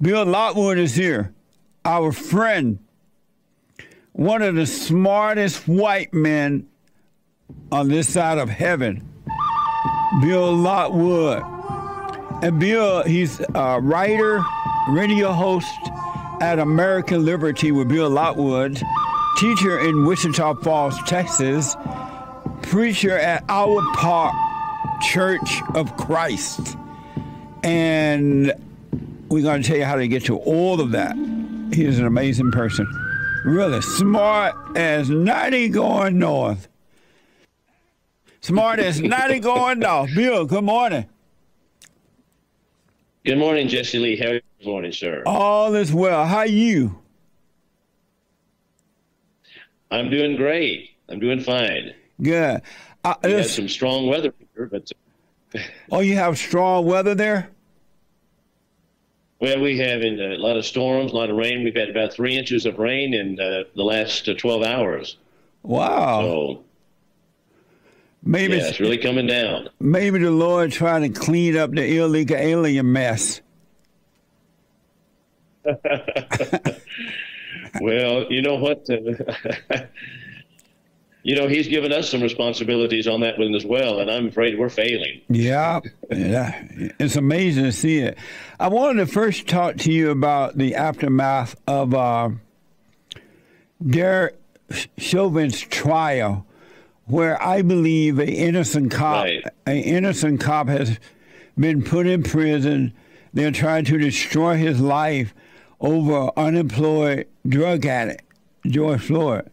Bill Lockwood is here, our friend, one of the smartest white men on this side of heaven. Bill Lockwood. And Bill, he's a writer, radio host at American Liberty with Bill Lockwood, teacher in Wichita Falls, Texas, preacher at Iowa Park Church of Christ. And we're going to tell you how to get to all of that. He's an amazing person. Really smart as 90 going north. Smart as 90 going north. Bill, good morning. Good morning, Jesse Lee. How are you this morning, sir? All is well. How are you? I'm doing great. I'm doing fine. Good. Uh, We had some strong weather here, but oh, you have strong weather there? Well, we have in a lot of storms, a lot of rain. We've had about three inches of rain in uh, the last uh, 12 hours. Wow. So maybe yeah, it's really coming down. maybe the Lord trying to clean up the illegal alien mess. Well, you know what? You know, he's given us some responsibilities on that one as well, and I'm afraid we're failing. Yeah, yeah, it's amazing to see it. I wanted to first talk to you about the aftermath of uh, Derek Chauvin's trial, where I believe an innocent cop, Right. an innocent cop has been put in prison. They're trying to destroy his life over unemployed drug addict George Floyd.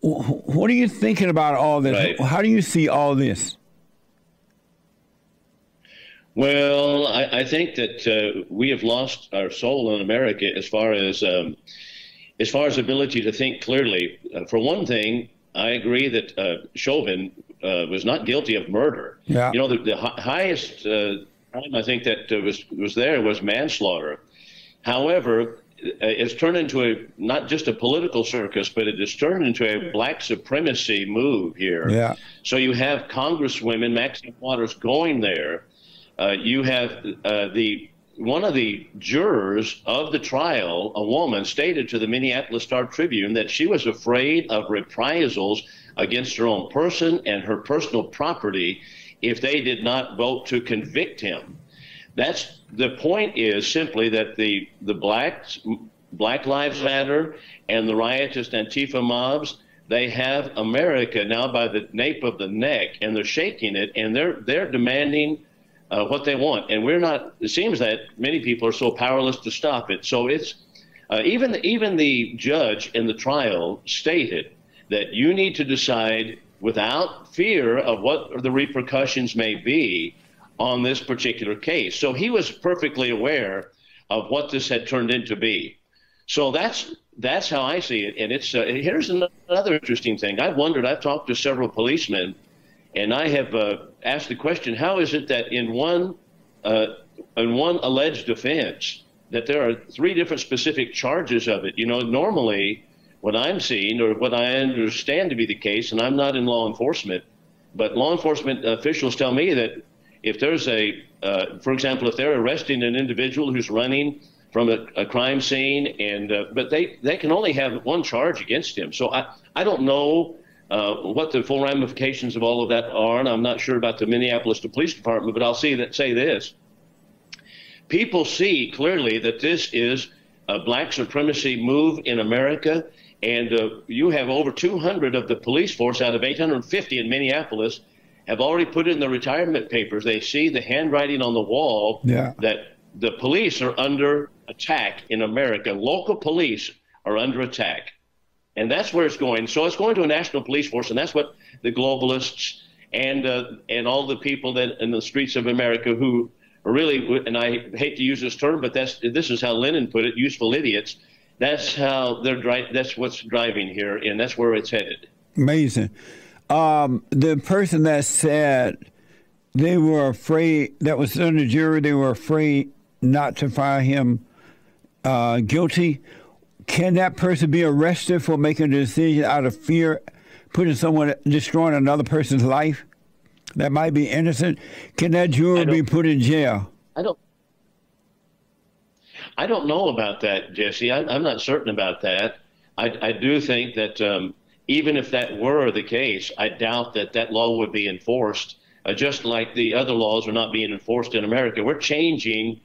Wh- What are you thinking about all this? Right. How do you see all this? Well, I, I think that uh, we have lost our soul in America as far as um, as far as ability to think clearly. Uh, for one thing, I agree that uh, Chauvin uh, was not guilty of murder. Yeah. You know, the, the hi- highest uh, crime I think that uh, was was there was manslaughter. However, it's turned into a not just a political circus, but it has turned into a black supremacy move here. Yeah. So you have Congresswomen, Maxine Waters, going there. Uh, you have uh, the one of the jurors of the trial, a woman, stated to the Minneapolis Star Tribune that she was afraid of reprisals against her own person and her personal property if they did not vote to convict him. That's the point. Is simply that the the blacks, Black Lives Matter, and the riotous Antifa mobs they have America now by the nape of the neck, and they're shaking it, and they're they're demanding uh, what they want, and we're not. It seems that many people are so powerless to stop it. So it's uh, even even the judge in the trial stated that you need to decide without fear of what the repercussions may be on this particular case. So he was perfectly aware of what this had turned into be. So that's that's how I see it. And it's uh, here's another interesting thing. I've wondered. I've talked to several policemen, and I have uh, asked the question: How is it that in one uh, in one alleged offense that there are three different specific charges of it? You know, normally what I'm seeing or what I understand to be the case, and I'm not in law enforcement, but law enforcement officials tell me that if there's a, uh, for example, if they're arresting an individual who's running from a, a crime scene, and uh, but they they can only have one charge against him. So I I don't know uh, what the full ramifications of all of that are, and I'm not sure about the Minneapolis Police Department. But I'll see that say this: people see clearly that this is a black supremacy move in America. And uh, you have over 200 of the police force out of 850 in Minneapolis have already put it in the retirement papers. They see the handwriting on the wall Yeah. that the police are under attack in America. Local police are under attack. And that's where it's going. So it's going to a national police force, and that's what the globalists and uh, and all the people that in the streets of America who are really, and I hate to use this term, but that's this is how Lenin put it: useful idiots. That's how they're dri- That's what's driving here, and that's where it's headed. Amazing. Um, the person that said they were afraid, that was on the jury, they were afraid not to find him uh, guilty. Can that person be arrested for making a decision out of fear, putting someone, destroying another person's life that might be innocent? Can that juror be put in jail? I don't. I don't know about that, Jesse. I, am not certain about that. I, I do think that um, even if that were the case, I doubt that that law would be enforced, uh, just like the other laws are not being enforced in America. We're changing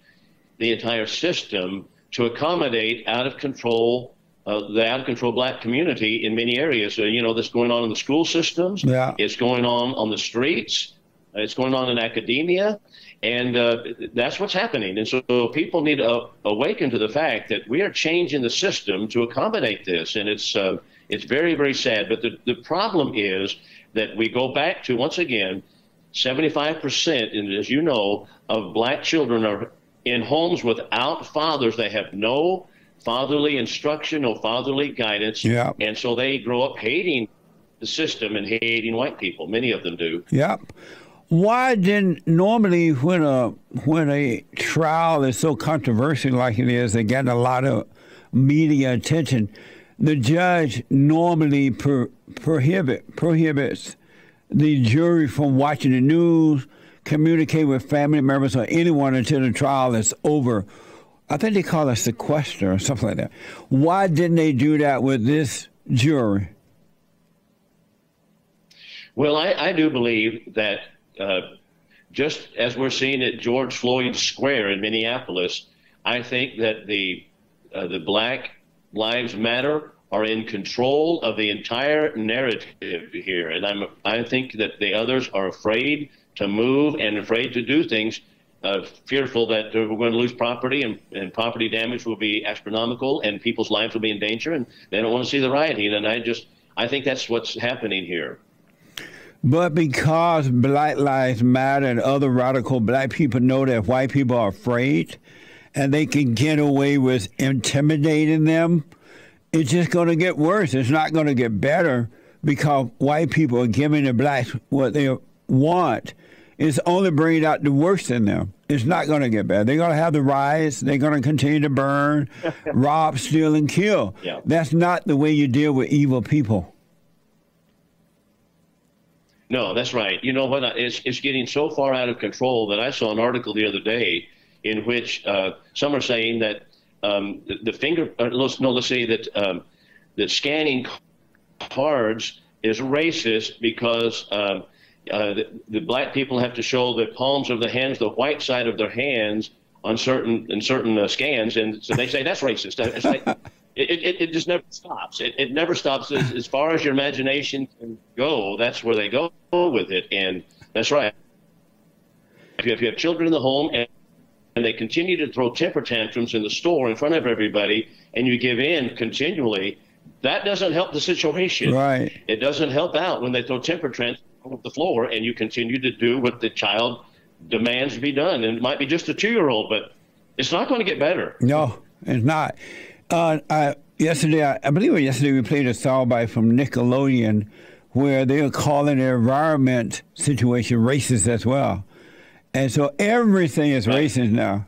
the entire system to accommodate out of control uh, the out of control black community in many areas. So, you know, this going on in the school systems. Yeah. It's going on on the streets. It's going on in academia. And uh, that's what's happening. And so people need to awaken to the fact that we are changing the system to accommodate this. And it's, uh, it's very, very sad. But the, the problem is that we go back to, once again, 75%, and as you know, of black children are in homes without fathers. They have no fatherly instruction, no fatherly guidance. Yeah. And so they grow up hating the system and hating white people. Many of them do. Yep why didn't normally when a when a trial is so controversial like it is, they get a lot of media attention. The judge normally per, prohibit prohibits the jury from watching the news, communicate with family members or anyone until the trial is over. I think they call it sequester or something like that. Why didn't they do that with this jury? Well, I, I do believe that uh, just as we're seeing at George Floyd Square in Minneapolis, I think that the uh, the Black Lives Matter are in control of the entire narrative here, and I'm I think that the others are afraid to move and afraid to do things, uh, fearful that we're going to lose property and, and property damage will be astronomical and people's lives will be in danger, and they don't want to see the rioting. And I just I think that's what's happening here. But because Black Lives Matter and other radical black people know that white people are afraid and they can get away with intimidating them, it's just going to get worse. It's not going to get better because white people are giving the blacks what they want. It's only bringing out the worst in them. It's not going to get better. They're going to have the riots. They're going to continue to burn, rob, steal, and kill. Yeah. That's not the way you deal with evil people. No, that's right. You know what? It's, it's getting so far out of control that I saw an article the other day in which uh, some are saying that um, the, the, finger, uh, let's, no, let's say that um, that scanning cards is racist because um, uh, the, the, black people have to show the palms of the hands, the white side of their hands on certain in certain uh, scans, and so they say that's racist. It's like, it, it, it just never stops. It, it never stops. As, as far as your imagination can go, that's where they go with it. And that's right. If you if you have children in the home and, and they continue to throw temper tantrums in the store in front of everybody, and you give in continually, that doesn't help the situation. Right. It doesn't help out when they throw temper tantrums on the floor, and you continue to do what the child demands to be done. And it might be just a two-year-old, but it's not going to get better. No, it's not. Uh, I, yesterday, I, I, believe yesterday, we played a soundbite from Nickelodeon where they are calling the environment situation racist as well. And so everything is right. racist now.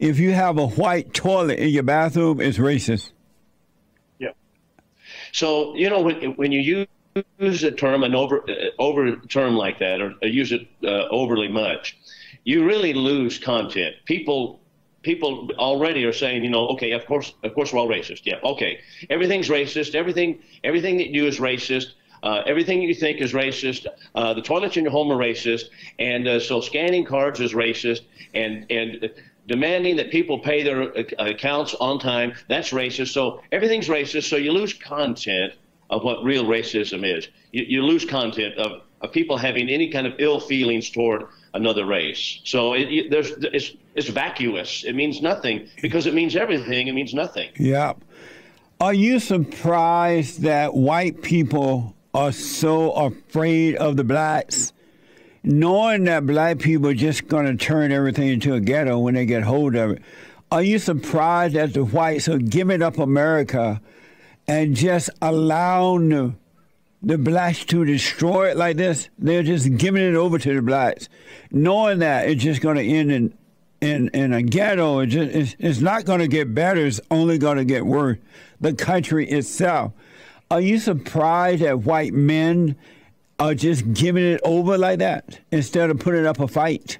If you have a white toilet in your bathroom, it's racist. Yeah. So, you know, when, when you use a term, an over, uh, over term like that, or, or use it uh, overly much, you really lose content. People people already are saying, you know, okay, of course, of course, we're all racist. Yeah, okay, everything's racist. Everything, everything that you do is racist. Uh, everything you think is racist. Uh, the toilets in your home are racist, and uh, so scanning cards is racist, and and demanding that people pay their uh, accounts on time that's racist. So everything's racist. So you lose content of what real racism is. You, you lose content of, of people having any kind of ill feelings toward another race. So it, it, there's it's, it's vacuous. It means nothing because it means everything. It means nothing. Yeah. Are you surprised that white people are so afraid of the blacks, knowing that black people are just going to turn everything into a ghetto when they get hold of it? Are you surprised that the whites are giving up America and just allowing the the blacks to destroy it like this, they're just giving it over to the blacks, knowing that it's just going to end in in in a ghetto. It just, it's, it's not going to get better. It's only going to get worse. The country itself. Are you surprised that white men are just giving it over like that instead of putting up a fight?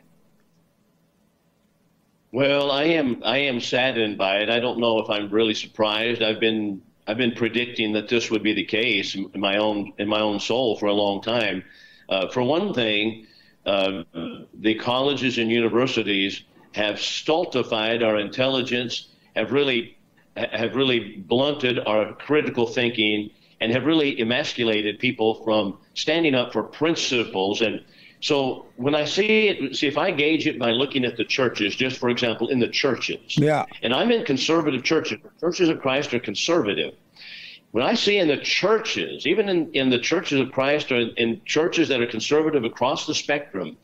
Well, I am I am saddened by it. I don't know if I'm really surprised. I've been I've been predicting that this would be the case in my own in my own soul for a long time. Uh, for one thing, uh, the colleges and universities have stultified our intelligence, have really have really blunted our critical thinking, and have really emasculated people from standing up for principles and so when I see it, see if I gauge it by looking at the churches, just for example, in the churches. Yeah. And I'm in conservative churches. Churches of Christ are conservative. When I see in the churches, even in, in the churches of Christ or in, in churches that are conservative across the spectrum,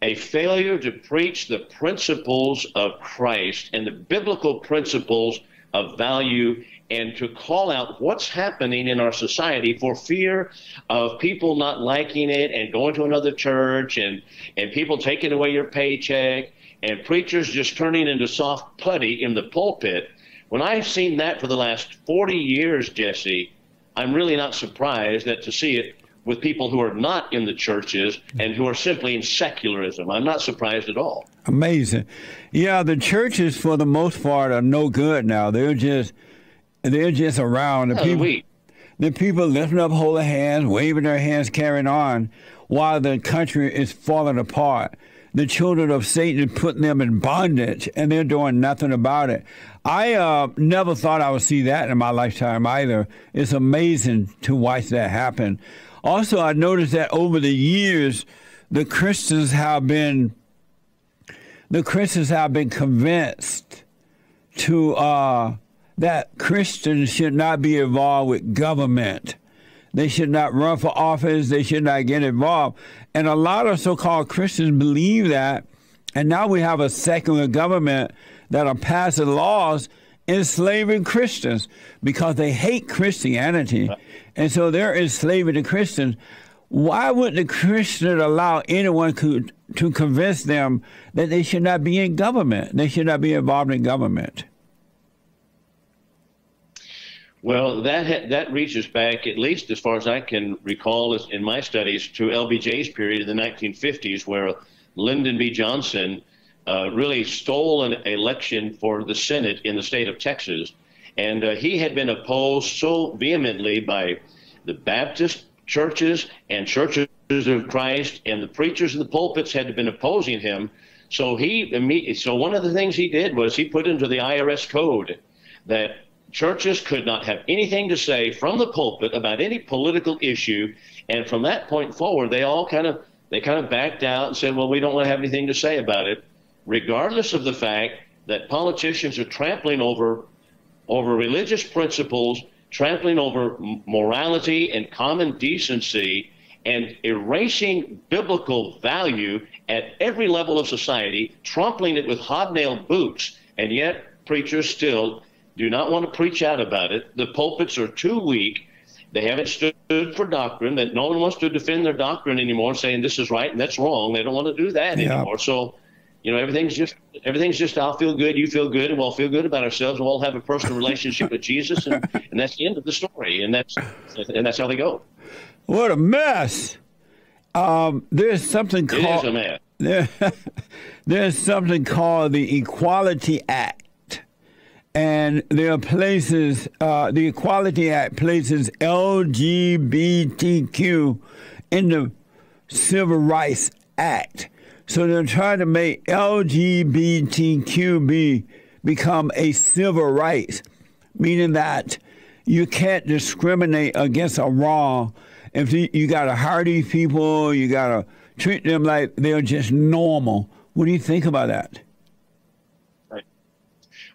a failure to preach the principles of Christ and the biblical principles of value and to call out what's happening in our society for fear of people not liking it and going to another church and, and people taking away your paycheck and preachers just turning into soft putty in the pulpit. When I've seen that for the last 40 years, Jesse, I'm really not surprised that to see it with people who are not in the churches and who are simply in secularism. I'm not surprised at all. Amazing. Yeah, the churches, for the most part, are no good now. They're just they're just around. The people, the people lifting up holy hands, waving their hands, carrying on, while the country is falling apart. The children of Satan putting them in bondage, and they're doing nothing about it. I uh, never thought I would see that in my lifetime either. It's amazing to watch that happen. Also, I noticed that over the years, the Christians have been the Christians have been convinced to uh, that Christians should not be involved with government. They should not run for office. They should not get involved. And a lot of so called Christians believe that. And now we have a secular government that are passing laws enslaving Christians because they hate Christianity. And so they're enslaving the Christians. Why would the Christian allow anyone to, to convince them that they should not be in government? They should not be involved in government. Well, that that reaches back, at least as far as I can recall, in my studies, to LBJ's period in the 1950s, where Lyndon B. Johnson uh, really stole an election for the Senate in the state of Texas, and uh, he had been opposed so vehemently by the Baptist churches and churches of Christ, and the preachers in the pulpits had been opposing him. So he, so one of the things he did was he put into the IRS code that churches could not have anything to say from the pulpit about any political issue. And from that point forward they all kind of they kind of backed out and said well we don't want to have anything to say about it regardless of the fact that politicians are trampling over over religious principles trampling over morality and common decency and erasing biblical value at every level of society trampling it with hobnail boots. And yet preachers still do not want to preach out about it. The pulpits are too weak. They haven't stood for doctrine. That no one wants to defend their doctrine anymore, saying this is right and that's wrong. They don't want to do that yeah. anymore. So, you know, everything's just everything's just I'll feel good, you feel good, and we'll feel good about ourselves. We'll all have a personal relationship with Jesus, and, and that's the end of the story. And that's and that's how they go. What a mess! Um, there's something called. It is a mess. There, there's something called the Equality Act and there are places, uh, the Equality Act places LGBTQ in the Civil Rights Act. So they're trying to make LGBTQ be, become a civil right, meaning that you can't discriminate against a wrong. If you, you got to hire these people, you got to treat them like they're just normal. What do you think about that?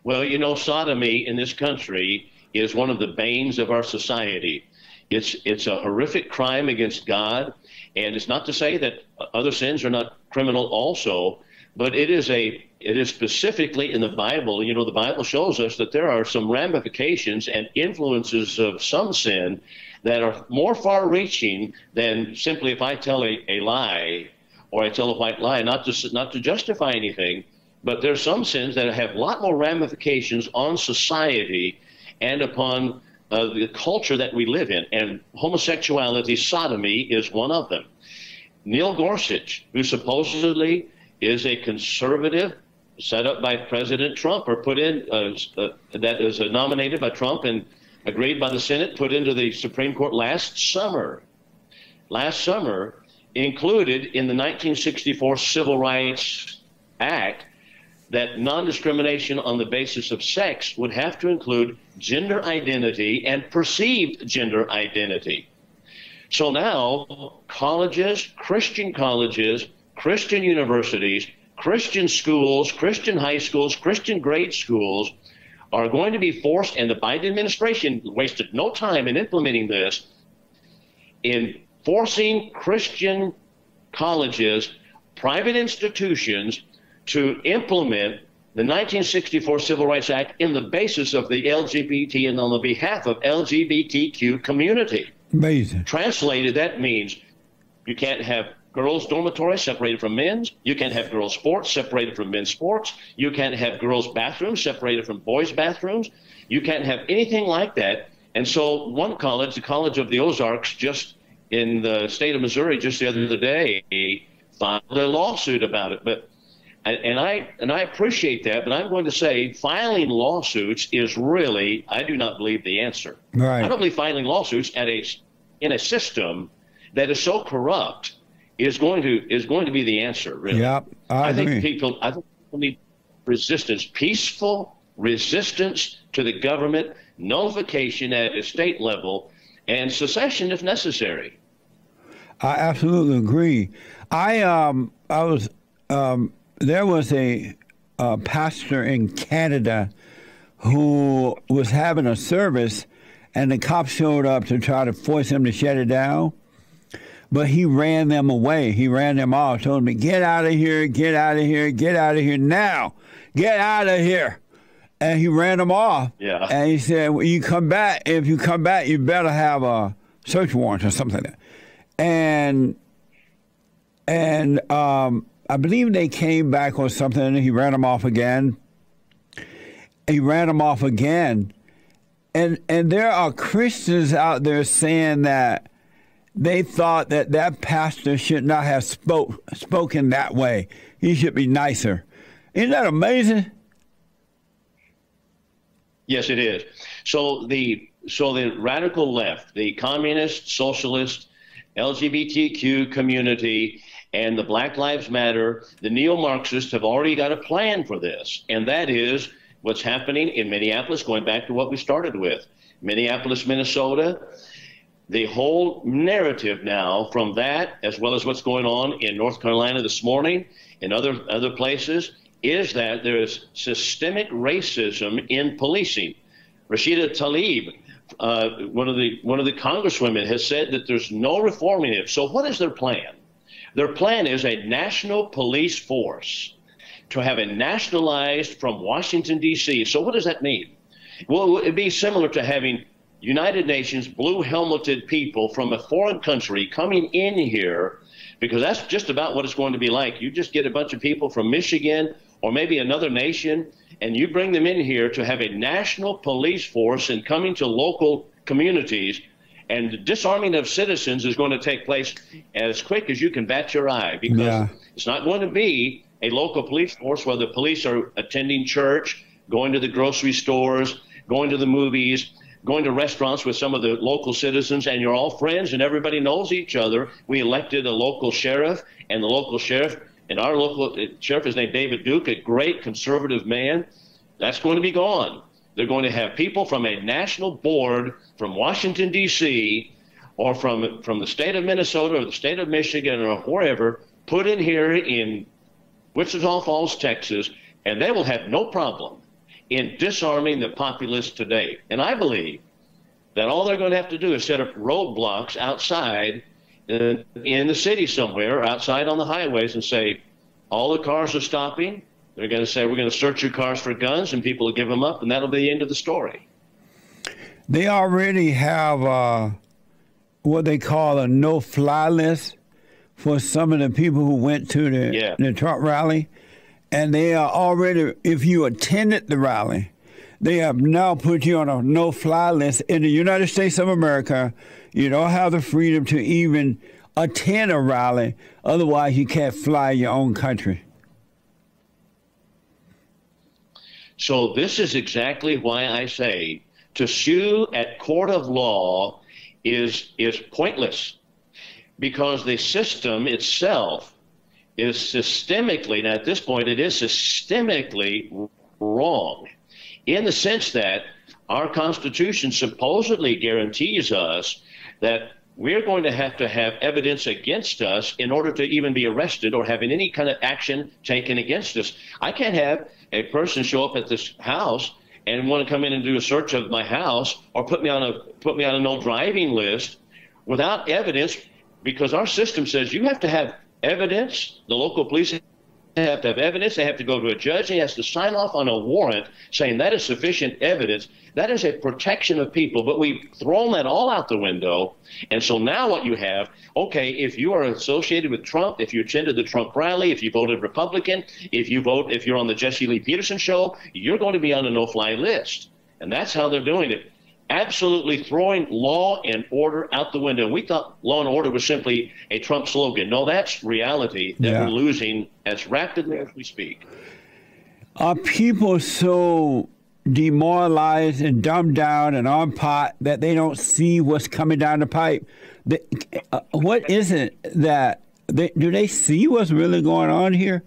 Well, you know, sodomy in this country is one of the banes of our society. It's it's a horrific crime against God, and it's not to say that other sins are not criminal also, but it is a it is specifically in the Bible. You know, the Bible shows us that there are some ramifications and influences of some sin that are more far-reaching than simply if I tell a, a lie or I tell a white lie, not to not to justify anything but there are some sins that have a lot more ramifications on society and upon uh, the culture that we live in. And homosexuality, sodomy, is one of them. Neil Gorsuch, who supposedly is a conservative set up by President Trump or put in uh, uh, that is nominated by Trump and agreed by the Senate, put into the Supreme Court last summer. Last summer included in the 1964 Civil Rights Act that non discrimination on the basis of sex would have to include gender identity and perceived gender identity. So now, colleges, Christian colleges, Christian universities, Christian schools, Christian high schools, Christian grade schools are going to be forced, and the Biden administration wasted no time in implementing this, in forcing Christian colleges, private institutions to implement the 1964 Civil Rights Act in the basis of the LGBT and on the behalf of LGBTQ community. Amazing. Translated, that means you can't have girls' dormitories separated from men's. You can't have girls' sports separated from men's sports. You can't have girls' bathrooms separated from boys' bathrooms. You can't have anything like that. And so, one college, the College of the Ozarks, just in the state of Missouri, just the other day, filed a lawsuit about it. But and I and I appreciate that, but I'm going to say filing lawsuits is really I do not believe the answer. Right. I don't believe filing lawsuits at a in a system that is so corrupt is going to is going to be the answer. Really. Yep. I, I think people I think people need resistance, peaceful resistance to the government, nullification at a state level, and secession if necessary. I absolutely agree. I um I was um there was a, a pastor in Canada who was having a service, and the cops showed up to try to force him to shut it down. But he ran them away. He ran them off. Told them, "Get out of here! Get out of here! Get out of here now! Get out of here!" And he ran them off. Yeah. And he said, well, "You come back. If you come back, you better have a search warrant or something like that." And and um, I believe they came back or something, and he ran them off again. He ran them off again, and and there are Christians out there saying that they thought that that pastor should not have spoke spoken that way. He should be nicer. Isn't that amazing? Yes, it is. So the so the radical left, the communist, socialist, LGBTQ community, and the Black Lives Matter, the neo-Marxists have already got a plan for this, and that is what's happening in Minneapolis. Going back to what we started with, Minneapolis, Minnesota. The whole narrative now from that, as well as what's going on in North Carolina this morning, in other other places, is that there is systemic racism in policing. Rashida Tlaib, uh, one of the one of the congresswomen, has said that there's no reforming it. So what is their plan? Their plan is a national police force to have it nationalized from Washington D.C. So what does that mean? Well, it'd be similar to having United Nations blue helmeted people from a foreign country coming in here because that's just about what it's going to be like. You just get a bunch of people from Michigan or maybe another nation, and you bring them in here to have a national police force and coming to local communities. And the disarming of citizens is going to take place as quick as you can bat your eye because Yeah. it's not going to be a local police force where the police are attending church, going to the grocery stores, going to the movies, going to restaurants with some of the local citizens, and you're all friends and everybody knows each other. We elected a local sheriff, and the local sheriff, and our local uh, sheriff is named David Duke, a great conservative man. That's going to be gone. They're going to have people from a national board from Washington, D.C., or from, from the state of Minnesota or the state of Michigan or wherever, put in here in Wichita Falls, Texas, and they will have no problem in disarming the populace today. And I believe that all they're going to have to do is set up roadblocks outside in, in the city somewhere, outside on the highways, and say, all the cars are stopping. They're going to say, we're going to search your cars for guns, and people will give them up, and that'll be the end of the story. They already have uh, what they call a no-fly list for some of the people who went to the, Yeah. the Trump rally, and they are already. If you attended the rally, they have now put you on a no-fly list in the United States of America. You don't have the freedom to even attend a rally. Otherwise, you can't fly your own country. So this is exactly why I say to sue at court of law is is pointless because the system itself is systemically, and at this point, it is systemically wrong in the sense that our Constitution supposedly guarantees us that we're going to have to have evidence against us in order to even be arrested or having any kind of action taken against us. I can't have a person show up at this house and want to come in and do a search of my house or put me on a put me on a no driving list without evidence because our system says you have to have evidence. The local police have to have evidence. They have to go to a judge. He has to sign off on a warrant saying that is sufficient evidence. That is a protection of people. But we've thrown that all out the window. And so now what you have, okay, if you are associated with Trump, if you attended the Trump rally, if you voted Republican, if you vote, if you're on the Jesse Lee Peterson show, you're going to be on a no-fly list. And that's how they're doing it absolutely throwing law and order out the window. We thought law and order was simply a Trump slogan. No, that's reality that yeah. we're losing as rapidly as we speak. Are people so demoralized and dumbed down and on pot that they don't see what's coming down the pipe? They, uh, what is it that they, do they see what's really going on here?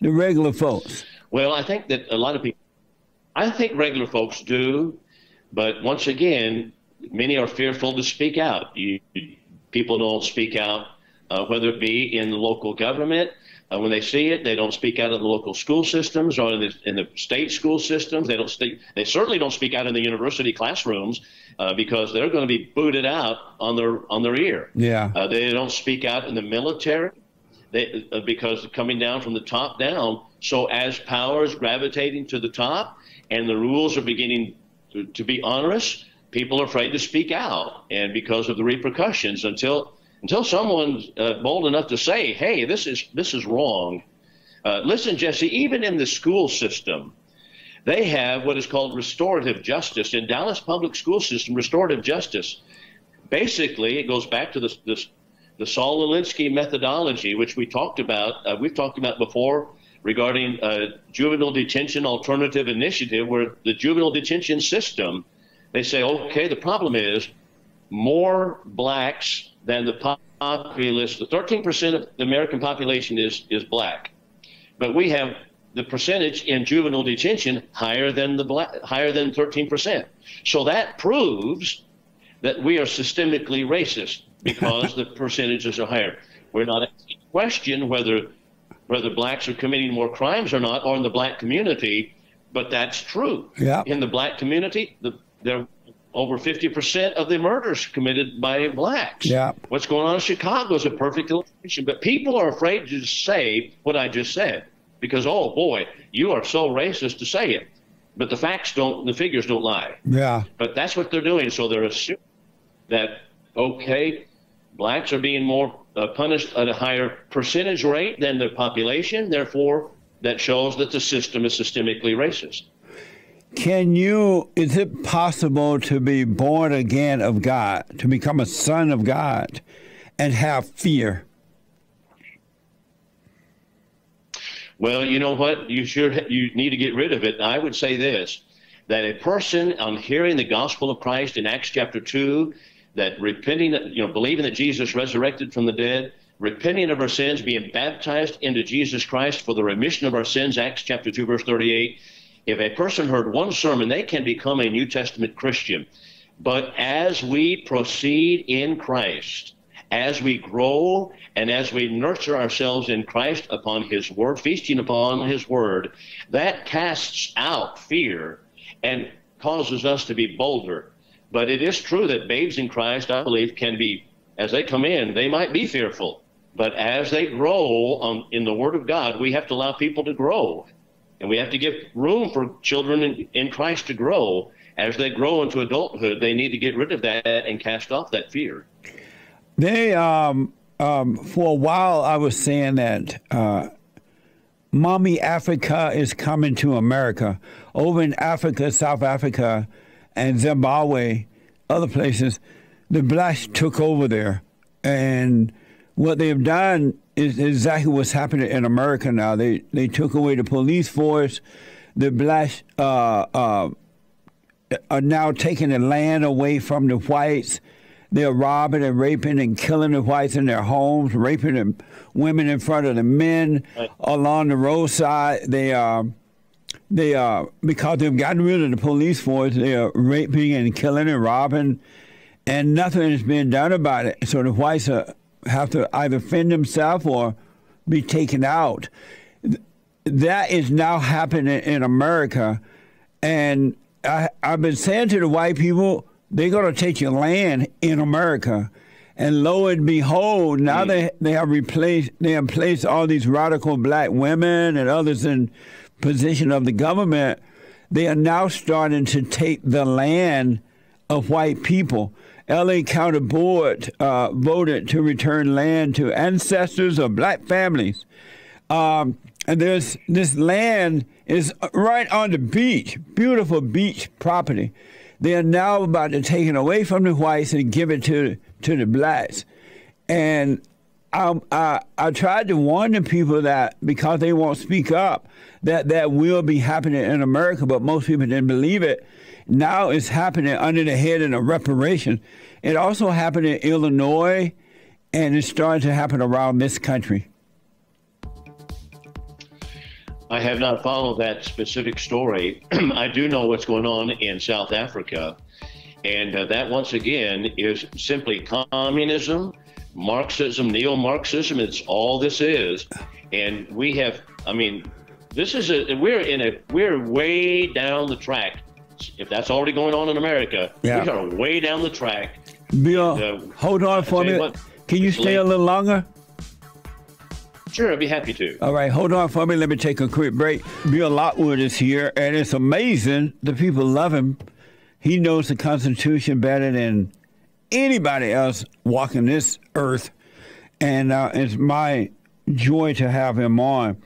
The regular folks. Well, I think that a lot of people I think regular folks do, but once again, many are fearful to speak out. You, people don't speak out, uh, whether it be in the local government. Uh, when they see it, they don't speak out in the local school systems or in the, in the state school systems. They don't speak. They certainly don't speak out in the university classrooms uh, because they're going to be booted out on their on their ear. Yeah. Uh, they don't speak out in the military. They, uh, because coming down from the top down. So as power is gravitating to the top, and the rules are beginning to, to be onerous, people are afraid to speak out, and because of the repercussions, until until someone's uh, bold enough to say, "Hey, this is this is wrong." Uh, listen, Jesse. Even in the school system, they have what is called restorative justice in Dallas public school system. Restorative justice, basically, it goes back to this this the Saul Alinsky methodology, which we talked about. Uh, we've talked about before regarding a juvenile detention alternative initiative where the juvenile detention system, they say, okay, the problem is more blacks than the populace. The 13% of the American population is, is black. But we have the percentage in juvenile detention higher than the black, higher than 13%. So that proves that we are systemically racist because the percentages are higher. We're not asking question whether whether blacks are committing more crimes or not, or in the black community, but that's true. Yeah. In the black community, the, there over 50% of the murders committed by blacks. Yeah. What's going on in Chicago is a perfect illustration. But people are afraid to say what I just said because, oh boy, you are so racist to say it. But the facts don't, the figures don't lie. Yeah. But that's what they're doing. So they're assuming that, okay, blacks are being more uh, punished at a higher percentage rate than the population. Therefore, that shows that the system is systemically racist. Can you, is it possible to be born again of God, to become a son of God, and have fear? Well, you know what? You sure you need to get rid of it. I would say this that a person on hearing the gospel of Christ in Acts chapter 2 that repenting, you know, believing that Jesus resurrected from the dead, repenting of our sins, being baptized into Jesus Christ for the remission of our sins, Acts chapter 2, verse 38. If a person heard one sermon, they can become a New Testament Christian. But as we proceed in Christ, as we grow and as we nurture ourselves in Christ upon His Word, feasting upon His Word, that casts out fear and causes us to be bolder but it is true that babes in Christ, I believe, can be, as they come in, they might be fearful. But as they grow on, in the Word of God, we have to allow people to grow. And we have to give room for children in, in Christ to grow. As they grow into adulthood, they need to get rid of that and cast off that fear. They, um, um, for a while, I was saying that uh, mommy Africa is coming to America. Over in Africa, South Africa, and Zimbabwe, other places, the blacks took over there. And what they've done is exactly what's happening in America now. They they took away the police force. The blacks uh, uh, are now taking the land away from the whites. They're robbing and raping and killing the whites in their homes, raping the women in front of the men right. along the roadside. They are. They are because they've gotten rid of the police force. They are raping and killing and robbing, and nothing is being done about it. So the whites are have to either fend themselves or be taken out. That is now happening in America. And I, have been saying to the white people, they're going to take your land in America. And lo and behold, now mm. they, they have replaced they have placed all these radical black women and others in position of the government. They are now starting to take the land of white people. LA County Board uh, voted to return land to ancestors of black families. Um, and there's this land is right on the beach, beautiful beach property. They are now about to take it away from the whites and give it to to the blacks. And I, I, I tried to warn the people that because they won't speak up, that that will be happening in America, but most people didn't believe it. Now it's happening under the head of a reparation. It also happened in Illinois, and it's starting to happen around this country. I have not followed that specific story. I do know what's going on in South Africa. And uh, that, once again, is simply communism, Marxism, neo Marxism. It's all this is. And we have, I mean, this is a, we're in a, we're way down the track. If that's already going on in America, yeah. we are way down the track. Bill, and, uh, hold on for me. What, Can you stay late. a little longer? Sure, I'd be happy to. All right, hold on for me. Let me take a quick break. Bill Lockwood is here, and it's amazing. The people love him. He knows the Constitution better than anybody else walking this earth, and uh, it's my joy to have him on.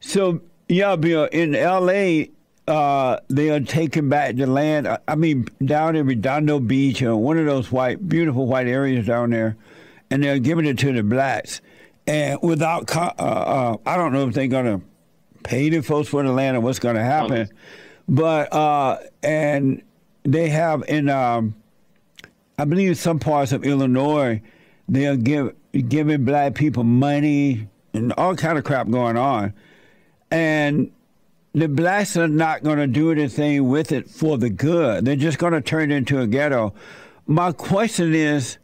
So, yeah, Bill, in L.A., uh, they are taking back the land. I mean, down in Redondo Beach, or one of those white, beautiful white areas down there, and they're giving it to the blacks and without, uh, uh, I don't know if they're going to pay the folks for the land or what's going to happen, but uh, and they have in, um, I believe, in some parts of Illinois, they are give, giving black people money and all kind of crap going on, and the blacks are not going to do anything with it for the good. They're just going to turn it into a ghetto. My question is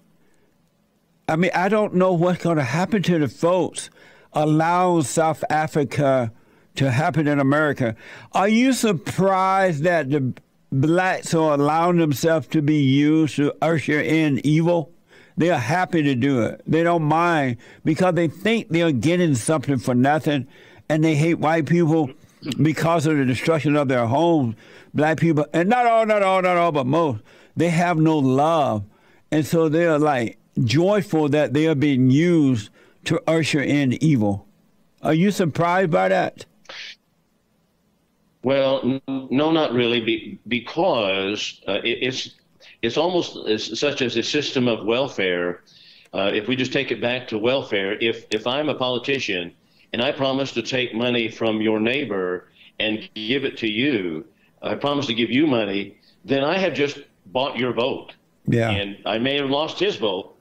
I mean, I don't know what's going to happen to the folks allowing South Africa to happen in America. Are you surprised that the blacks are allowing themselves to be used to usher in evil? They are happy to do it. They don't mind because they think they're getting something for nothing and they hate white people because of the destruction of their homes. Black people, and not all, not all, not all, but most, they have no love. And so they're like, joyful that they are being used to usher in evil. Are you surprised by that? Well, no, not really, because uh, it's it's almost such as a system of welfare. Uh, if we just take it back to welfare, if if I'm a politician and I promise to take money from your neighbor and give it to you, I promise to give you money, then I have just bought your vote. Yeah. And I may have lost his vote,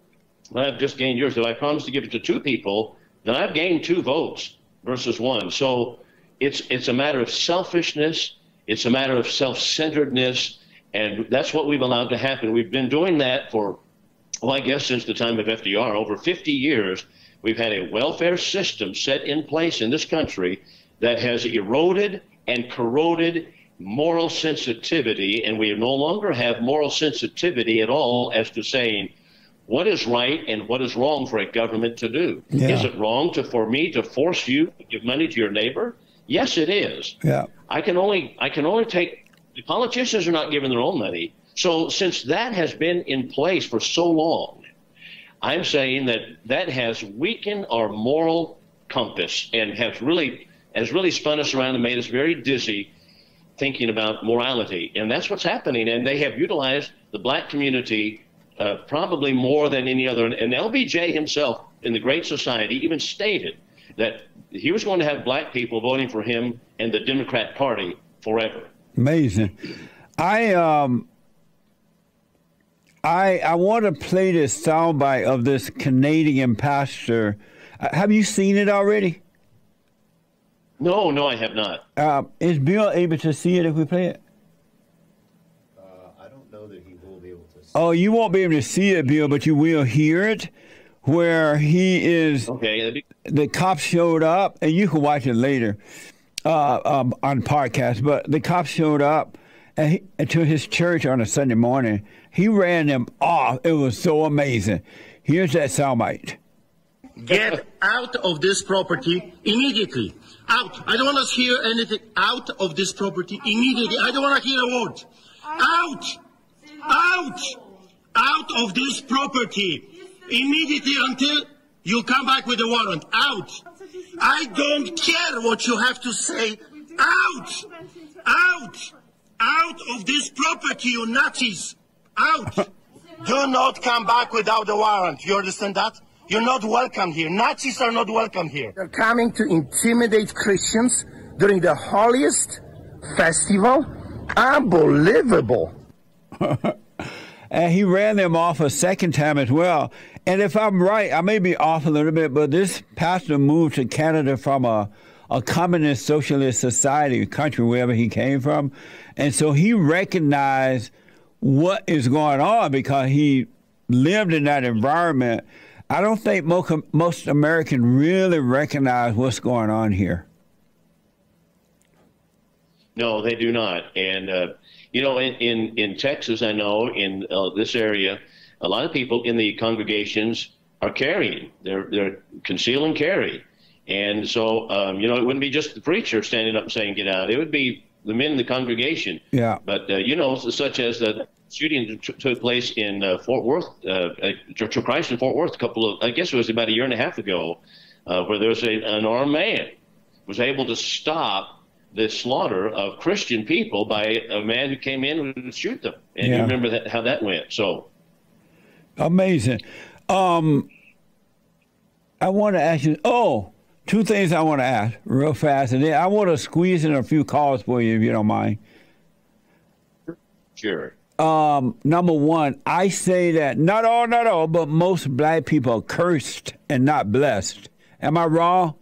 but I've just gained yours. If I promise to give it to two people, then I've gained two votes versus one. So it's it's a matter of selfishness. It's a matter of self-centeredness, and that's what we've allowed to happen. We've been doing that for, well, I guess since the time of FDR, over 50 years. We've had a welfare system set in place in this country that has eroded and corroded moral sensitivity, and we no longer have moral sensitivity at all as to saying what is right and what is wrong for a government to do. Yeah. Is it wrong to for me to force you to give money to your neighbor? Yes, it is. Yeah. I can only I can only take the politicians are not giving their own money. So since that has been in place for so long, I'm saying that that has weakened our moral compass and has really has really spun us around and made us very dizzy thinking about morality. And that's what's happening. And they have utilized the black community uh, probably more than any other. And LBJ himself in the Great Society even stated that he was going to have black people voting for him and the Democrat Party forever. Amazing. I um I I want to play this soundbite of this Canadian pastor. Uh, have you seen it already? No, no, I have not. Uh, is Bill able to see it if we play it? Uh, I don't know that he will be able to. See. Oh, you won't be able to see it, Bill, but you will hear it, where he is. Okay. Be- the cops showed up, and you can watch it later uh, um, on podcast. But the cops showed up and he, to his church on a Sunday morning. He ran them off. It was so amazing. Here's that soundbite. Get out of this property immediately. Out. I don't want to hear anything. Out of this property immediately. I don't want to hear a word. Out. Out. Out of this property immediately until you come back with a warrant. Out. I don't care what you have to say. Out. Out. Out of this property, you Nazis. Out. Do not come back without a warrant. You understand that? You're not welcome here. Nazis are not welcome here. They're coming to intimidate Christians during the holiest festival. Unbelievable. and he ran them off a second time as well. And if I'm right, I may be off a little bit, but this pastor moved to Canada from a, a communist socialist society, country, wherever he came from. And so he recognized what is going on because he lived in that environment I don't think most, most Americans really recognize what's going on here. No, they do not. And, uh, you know, in, in, in, Texas, I know in uh, this area, a lot of people in the congregations are carrying. They're, they're conceal and carry. And so, um, you know, it wouldn't be just the preacher standing up and saying, get out. It would be the men in the congregation. Yeah. But, uh, you know, such as the shooting t- took place in uh, Fort Worth, uh, Church of Christ in Fort Worth, a couple of, I guess it was about a year and a half ago, uh, where there was a, an armed man was able to stop the slaughter of Christian people by a man who came in and shoot them. And yeah. you remember that, how that went. So amazing. Um, I want to ask you. Oh, two things I want to ask real fast, and then I want to squeeze in a few calls for you if you don't mind. Sure um, number one, I say that not all, not all, but most black people are cursed and not blessed. Am I wrong?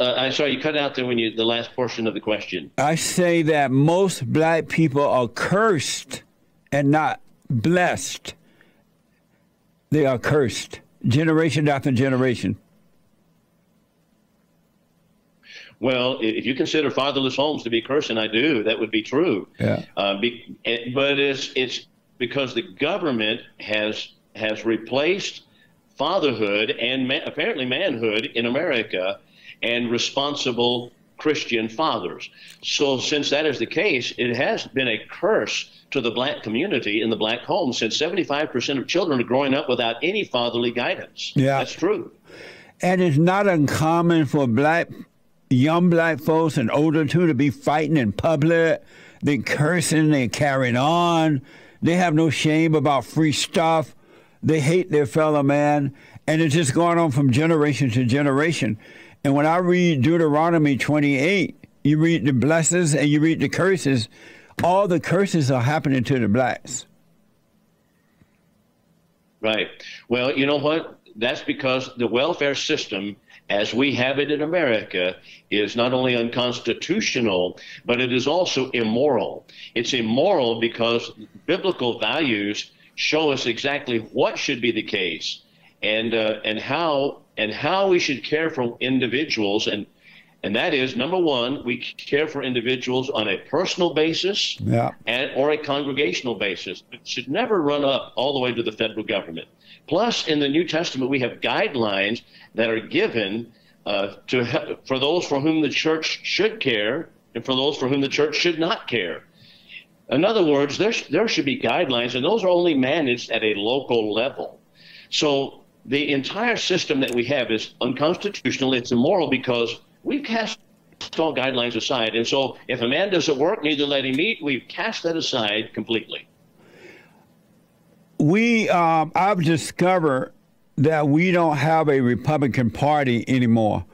Uh, I'm sorry, you cut out there when you the last portion of the question. I say that most black people are cursed and not blessed. They are cursed, generation after generation. Well, if you consider fatherless homes to be cursed, and I do, that would be true. Yeah. Uh, be, but it's it's because the government has has replaced fatherhood and ma- apparently manhood in America and responsible Christian fathers. So since that is the case, it has been a curse to the black community in the black home since 75% of children are growing up without any fatherly guidance. Yeah. That's true. And it's not uncommon for black young black folks and older too to be fighting in public. They cursing, they carrying on. They have no shame about free stuff. They hate their fellow man. And it's just going on from generation to generation. And when I read Deuteronomy 28, you read the blessings and you read the curses. All the curses are happening to the blacks. Right. Well, you know what? That's because the welfare system as we have it in America is not only unconstitutional, but it is also immoral. It's immoral because biblical values show us exactly what should be the case and uh, and how and how we should care for individuals and and that is number one we care for individuals on a personal basis yeah. and or a congregational basis it should never run up all the way to the federal government plus in the new testament we have guidelines that are given uh, to for those for whom the church should care and for those for whom the church should not care. In other words, there, there should be guidelines, and those are only managed at a local level. So the entire system that we have is unconstitutional. It's immoral because we've cast all guidelines aside. And so if a man doesn't work, neither let him eat. We've cast that aside completely. we um, I've discovered that we don't have a Republican Party anymore.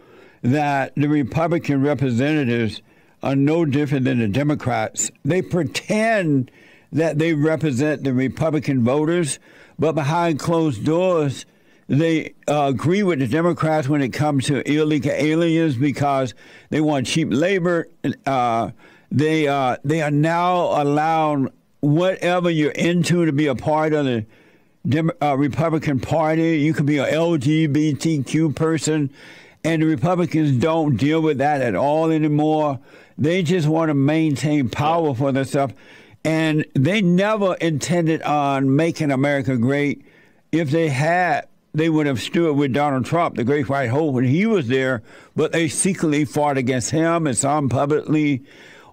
That the Republican representatives are no different than the Democrats. They pretend that they represent the Republican voters, but behind closed doors, they uh, agree with the Democrats when it comes to illegal aliens because they want cheap labor. Uh, they uh, they are now allowing whatever you're into to be a part of the Dem- uh, Republican Party. You could be an LGBTQ person, and the Republicans don't deal with that at all anymore. They just want to maintain power for themselves, and they never intended on making America great. If they had, they would have stood with Donald Trump, the great white hope, when he was there, but they secretly fought against him and some publicly.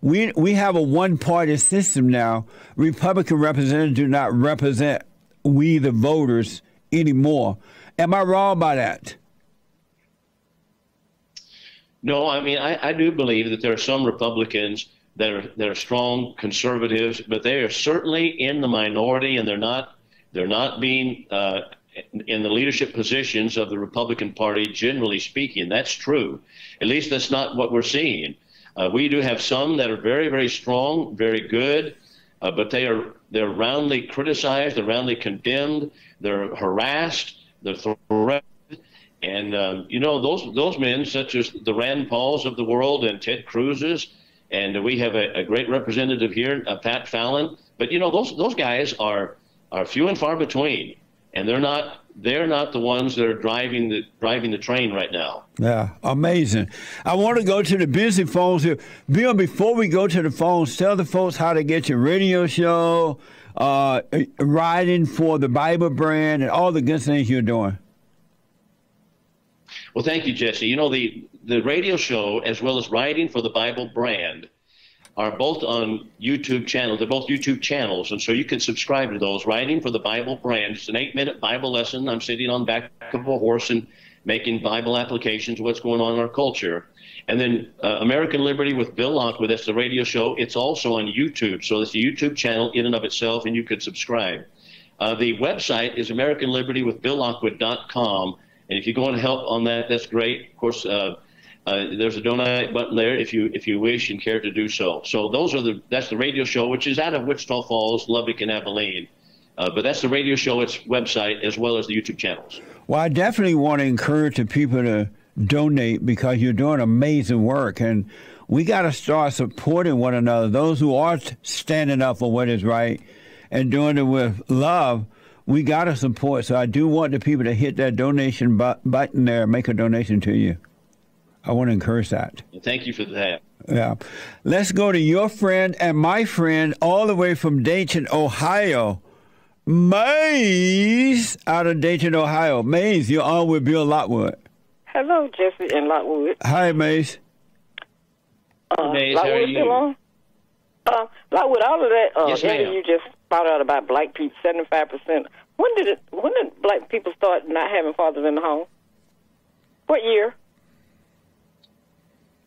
We, we have a one party system now. Republican representatives do not represent we, the voters, anymore. Am I wrong by that? No, I mean, I, I do believe that there are some Republicans that are that are strong conservatives, but they are certainly in the minority, and they're not they're not being uh, in the leadership positions of the Republican Party. Generally speaking, that's true. At least that's not what we're seeing. Uh, we do have some that are very very strong, very good, uh, but they are they're roundly criticized, they're roundly condemned, they're harassed, they're threatened and um, you know those those men, such as the Rand Pauls of the world and Ted Cruz's, and we have a, a great representative here, uh, Pat Fallon. But you know those those guys are are few and far between, and they're not they're not the ones that are driving the driving the train right now. Yeah, amazing. I want to go to the busy phones here. Bill, before we go to the phones, tell the folks how to get your radio show, uh, riding for the Bible brand, and all the good things you're doing. Well, thank you, Jesse. You know, the, the radio show as well as riding for the Bible brand are both on YouTube channels. They're both YouTube channels, and so you can subscribe to those. Riding for the Bible brand. It's an eight-minute Bible lesson. I'm sitting on back of a horse and making Bible applications what's going on in our culture. And then uh, American Liberty with Bill Lockwood, that's the radio show. It's also on YouTube. So it's a YouTube channel in and of itself, and you could subscribe. Uh, the website is AmericanLibertyWithBillLockwood.com. And if you go and help on that, that's great. Of course, uh, uh, there's a donate button there if you if you wish and care to do so. So those are the that's the radio show, which is out of Wichita Falls, Lubbock, and Abilene. Uh, but that's the radio show, its website, as well as the YouTube channels. Well, I definitely want to encourage the people to donate because you're doing amazing work, and we got to start supporting one another. Those who are standing up for what is right and doing it with love we got to support. So I do want the people to hit that donation button there, make a donation to you. I want to encourage that. Thank you for that. Yeah. Let's go to your friend and my friend all the way from Dayton, Ohio. Maze out of Dayton, Ohio. Maze, you're on with Bill Lockwood. Hello, Jesse and Lockwood. Hi, Maze. Uh, Maze, Lockwood how are you? On? Uh, Lockwood, all of that uh, yes, you just found out about black people, 75% when did it? When did black people start not having fathers in the home? What year?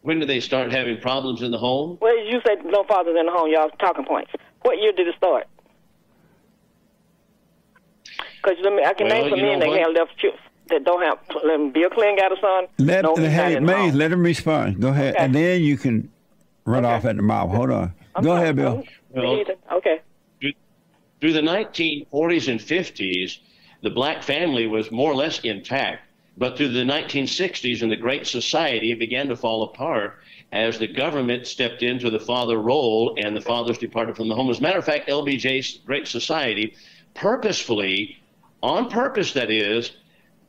When did they start having problems in the home? Well, you said no fathers in the home. Y'all talking points. What year did it start? Because I can well, name some men that have left that don't have. Let Bill Clinton got a son. Let no, hey, May, let him respond. Go ahead, okay. and then you can run okay. off at the mouth. Hold on. I'm Go ahead, Bill. Well, okay through the 1940s and 50s, the black family was more or less intact. But through the 1960s and the Great Society, it began to fall apart as the government stepped into the father role and the fathers departed from the home. As a matter of fact, LBJ's Great Society purposefully, on purpose that is,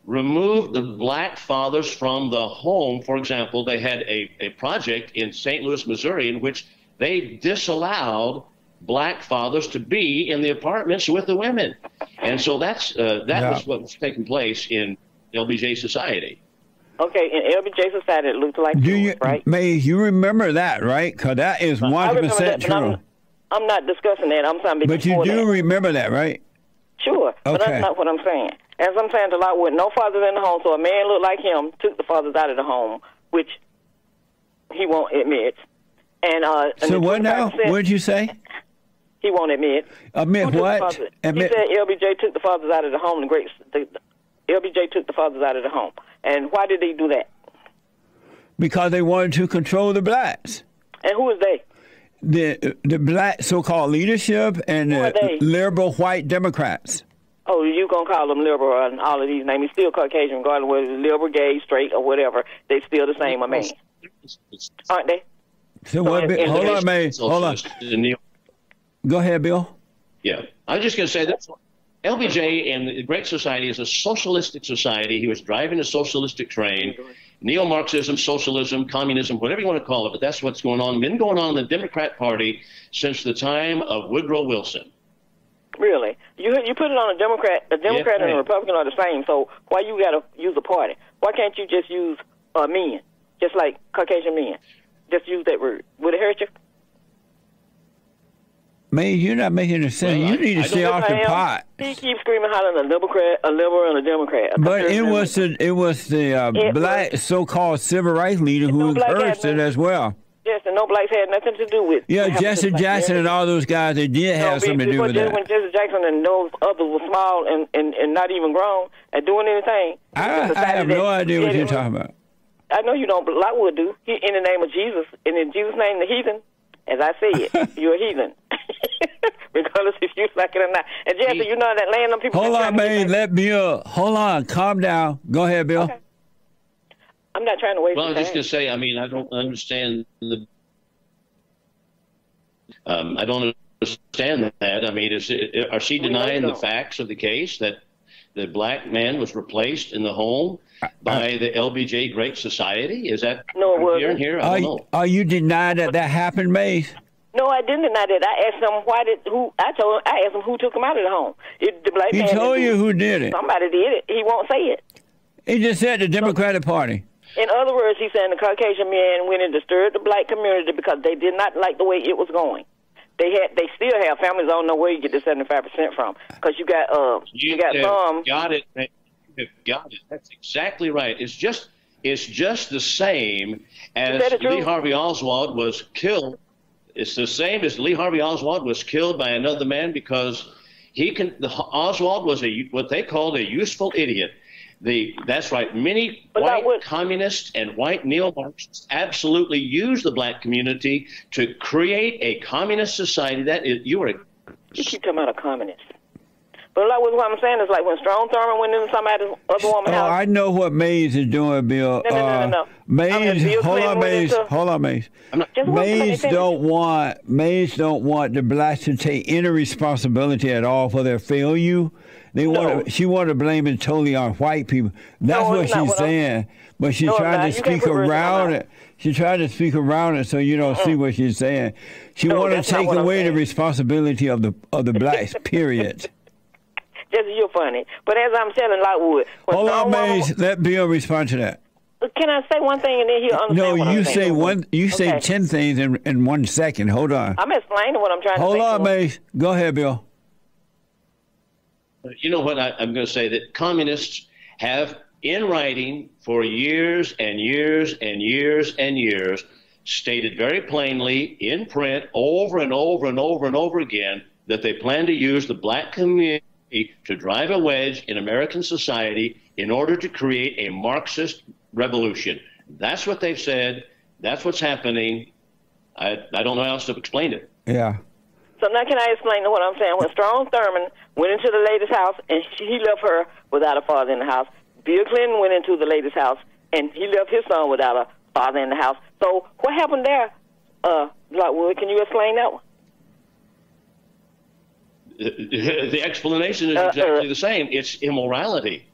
removed the black fathers from the home. For example, they had a, a project in St. Louis, Missouri, in which they disallowed black fathers to be in the apartments with the women. And so that's uh, that yeah. was what was taking place in LBJ society. Okay, in LBJ society, it looked like Do you, right? May you remember that, right? Because that is one percent true. I'm, I'm, not discussing that. I'm saying But you do that. remember that, right? Sure, okay. but that's not what I'm saying. As I'm saying, a lot with no fathers in the home, so a man looked like him took the fathers out of the home, which he won't admit. And uh, so what now? What did you say? He won't admit. Admit Who took the what? Admit- He said LBJ took the fathers out of the home. The great the, LBJ took the fathers out of the home. And why did they do that? Because they wanted to control the blacks. And who is they? The the black so-called leadership and Who the liberal white Democrats. Oh, you gonna call them liberal and all of these names? He's still Caucasian, regardless whether it's liberal, gay, straight, or whatever. They still the same, I mean, aren't they? So what? in- Be, hold on, man. Hold on. Go ahead, Bill. Yeah, I was just going to say that LBJ and the Great Society is a socialistic society. He was driving a socialistic train. Neo-Marxism, socialism, communism, whatever you want to call it, but that's what's going on. Been going on in the Democrat Party since the time of Woodrow Wilson. Really? You you put it on a Democrat. A Democrat and a. Republican are the same. So why you got to use a party? Why can't you just use uh, men, just like Caucasian men? Just use that word. Would it hurt you? Man, you're not making any sense. Well, you need to I stay off the pot. He keeps screaming hollering a Democrat, a liberal, and a Democrat. a But it was the it was the uh, It black was- so-called civil rights leader who no encouraged it as well. Yes, and no blacks had nothing to do with. It. Yeah, what Jesse Jackson and all those guys, they did have No, something to do because with just that. When Jesse Jackson and those others were small and, and, and not even grown and doing anything, I, I have no idea what you're talking about. I know you don't, but Lockwood do. He, in the name of Jesus, and in Jesus' name, the heathen. As I say it. you're a heathen, regardless if you like it or not. And Jesse, you know that land, on people. Hold on, try to get man. back- Let Bill. Hold on. Calm down. Go ahead, Bill. Okay. I'm not trying to waste Well, I'm your just going to say, I mean, I don't understand the. Um, I don't understand that. I mean, is it, are she denying the facts of the case that the black man was replaced in the home by the LBJ Great Society? Is that No, it what I'm wasn't. here? I Are, don't you- know. are you denying that that happened, Mace? No, I didn't deny that. I asked him why did who. I told him I asked him who took him out of the home. It, the black He man told you who did it. Somebody did it. He won't say it. He just said the Democratic Party. In other words, he's saying the Caucasian men went and disturbed the black community because they did not like the way it was going. They had, they still have families. I don't know where you get the seventy five percent from, because you got, uh, you, got have some. Got it. You have got it. That's exactly right. It's just it's just the same as that Lee? Harvey Oswald was killed. It's the same as Lee Harvey Oswald was killed by another man because he can. The, Oswald was a what they called a useful idiot. The that's right. Many But white communists and white neo-Marxists absolutely use the black community to create a communist society. That is, you are You keep talking about a communist. But like what I'm saying is like when Strom Thurmond went into somebody's other woman's Oh, house. I know what Mays is doing, Bill. No, no, no, uh, no, no. Mays, I mean, hold on, went Mays. into- Hold on, Mays. I'm not. Just one second, Mays don't want Mays don't want the blacks to take any responsibility at all for their failure. They want to, she want to blame it totally on white people. That's No, what she's not what I'm- saying. But she's No, I'm trying to speak put words in my around it. She's trying to speak around it so you don't see what she's saying. She No, want to take away the responsibility of the of the blacks. Period. Jesse, you're funny. But as I'm telling Lockwood, when Hold on, Strong Mays. Let Bill respond to that. Can I say one thing and then he'll understand? No, what I'm you saying? say one. You say ten things in in one second. Hold on. I'm explaining what I'm trying Hold to say. Hold on, to him. Mace. Go ahead, Bill. You know what? I, I'm going to say that communists have, in writing, for years and years and years and years, stated very plainly in print over and over and over and over again that they plan to use the black community to drive a wedge in American society in order to create a Marxist revolution. That's what they've said. That's what's happening. I, I don't know how else to explain it. Yeah. So now can I explain what I'm saying? When Strom Thurmond went into the lady's house and she, he left her without a father in the house, Bill Clinton went into the lady's house and he left his son without a father in the house. So what happened there? Uh, Lockwood, can you explain that one? The explanation is Uh, uh. exactly the same. It's immorality.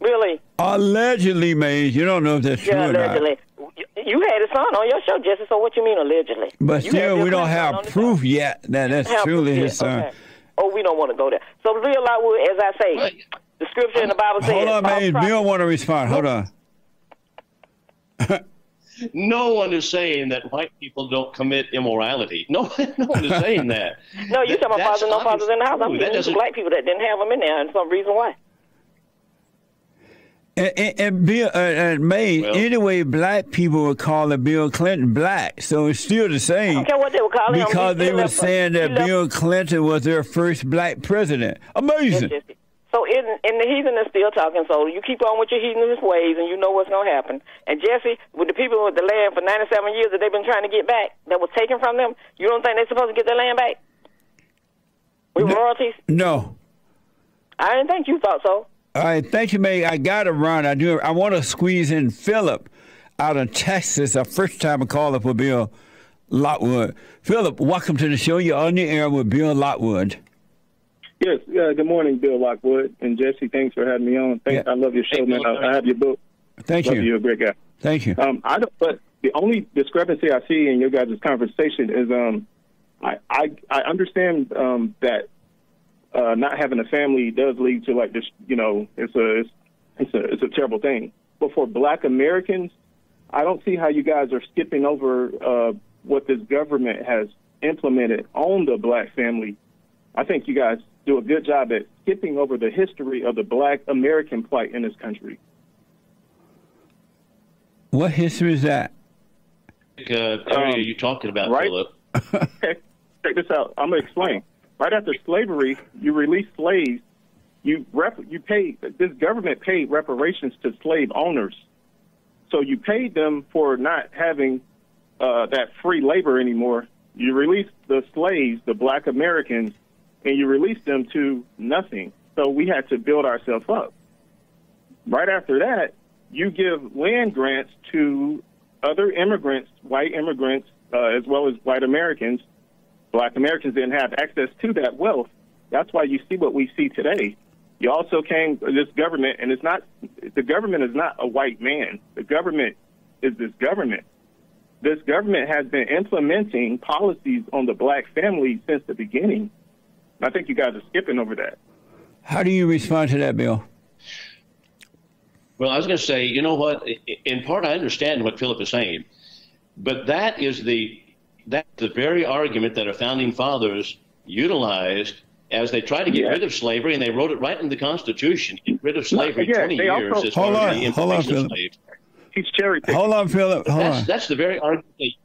Really? Allegedly, Mace. You don't know if that's true or not. allegedly. You- You had his son on your show, Jesse. So what you mean allegedly? But You still, we don't have proof yet that that's Have truly his son. okay. Oh, we don't want to go there. So real Lockwood, as I say, Right. the scripture in the Bible says. Hold on, false Mace. prophets- Bill want to respond. Hold on. No one is saying that white people don't commit immorality. No, no one is saying that. No, you That- talking about that's fathers, no fathers in the house. I'm obviously true. That getting doesn't- black people that didn't have them in there, and some reason why. And, and, and Bill uh, and May, Well- anyway, black people were calling Bill Clinton black, so it's still the I same. don't care what they were calling him. Because He they were saying that Bill Clinton was their first black president. Amazing. Yes, Jesse. So in in the heathen is still talking. So you keep on with your heathenist ways, and you know what's gonna happen. And Jesse, with the people with the land for ninety seven years that they've been trying to get back, that was taken from them, you don't think they're supposed to get their land back with No. royalties? No. I didn't think you thought so. All right, thank you, May. I got to run. I do. I want to squeeze in Philip out of Texas. A first time a caller for Bill Lockwood. Philip, welcome to the show. You're on the air with Bill Lockwood. Yes. Uh, good morning, Bill Lockwood and Jesse. Thanks for having me on. Thank, Yeah. I love your show, man. I, I have your book. Thank love you. you. You're a great guy. Thank you. Um, I don't, but the only discrepancy I see in your guys' conversation is um, I I, I understand um, that uh, not having a family does lead to like this. You know, it's a it's, it's a it's a terrible thing. But for Black Americans, I don't see how you guys are skipping over uh, what this government has implemented on the Black family. I think you guys do a good job at skipping over the history of the Black American plight in this country. What history is that? Uh, area are you talking about, right. Philip? Okay, check this out. I'm gonna explain. Right after slavery, you release slaves. You rep, you paid this government paid reparations to slave owners. So you paid them for not having uh, that free labor anymore. You released the slaves, the Black Americans, and you release them to nothing. So we had to build ourselves up. Right after that, you give land grants to other immigrants, white immigrants, uh, as well as white Americans. Black Americans didn't have access to that wealth. That's why you see what we see today. You also came this government, and it's not the government is not a white man. The government is this government. This government has been implementing policies on the black family since the beginning. I think you guys are skipping over that. How do you respond to that, Bill? Well, I was going to say, you know what? In part, I understand what Philip is saying, but that is the that's the very argument that our founding fathers utilized as they tried to get Yeah. rid of slavery, and they wrote it right in the Constitution. Get rid of slavery yeah, 20 they years also- as Hold on, hold on, importation of Philip. He's cherry picking. Hold on, Philip. Hold That's on. that's the very argument. They,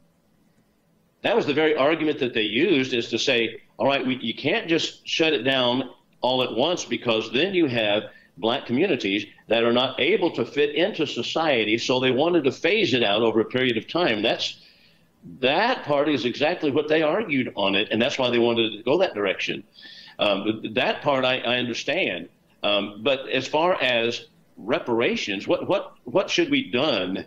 that was the very argument that they used is to say, all right, we, you can't just shut it down all at once because then you have black communities that are not able to fit into society. So they wanted to phase it out over a period of time. That's that part is exactly what they argued on it, and that's why they wanted to go that direction. Um, that part I, I understand, um, but as far as reparations, what what what should be done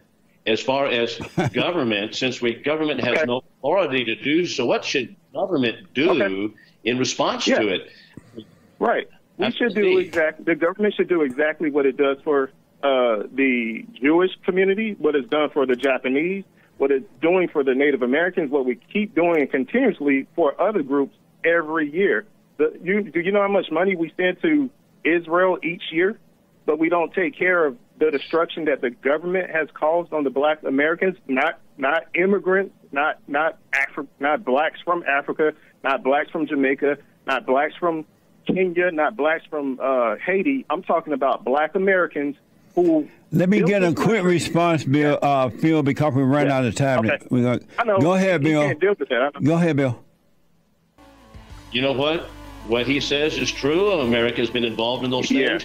as far as government, since we government has Okay. no authority to do so? What should government do Okay. in response Yeah. to it? Right. We That's should the do thing. exact. The government should do exactly what it does for uh, the Jewish community, what it's done for the Japanese, what it's doing for the Native Americans, what we keep doing continuously for other groups every year. The, you, do you know how much money we send to Israel each year, but we don't take care of the destruction that the government has caused on the Black Americans, not not immigrants, not not Afri- not blacks from Africa, not blacks from Jamaica, not blacks from Kenya, not blacks from uh, Haiti. I'm talking about Black Americans who. Let me get a quick country. response, Bill. Uh, Phil, because we run Yeah. out of time. Okay. We're gonna, I know. Go ahead, Bill. can't deal with that. Go ahead, Bill. You know what? What he says is true. America has been involved in those Yeah.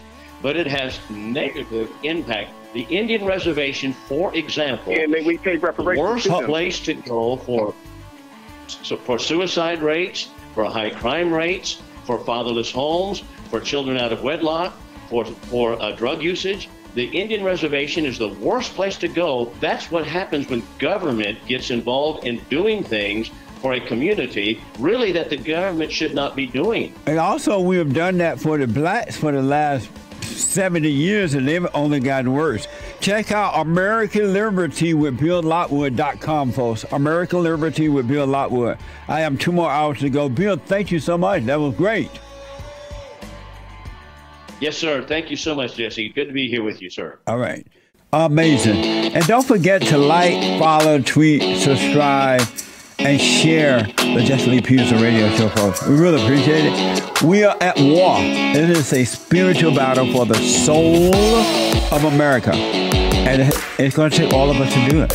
Things, but it has negative impact. The Indian reservation, for example, And then we pay the reparations. worst to place to go for so for suicide rates, for high crime rates, for fatherless homes, for children out of wedlock, for for uh, drug usage. The Indian reservation is the worst place to go. That's what happens when government gets involved in doing things for a community, really that the government should not be doing. And also, we have done that for the blacks for the last 70 years, and they've only gotten worse. Check out American Liberty with Bill Lockwood.com, folks. American Liberty with Bill Lockwood. I have two more hours to go. Bill, thank you so much. That was great. Yes, sir. Thank you so much, Jesse. Good to be here with you, sir. All right. Amazing. And don't forget to like, follow, tweet, subscribe, and share the Jesse Lee Peterson radio show, folks. We really appreciate it. We are at war. It is a spiritual battle for the soul of America. And it's going to take all of us to do it.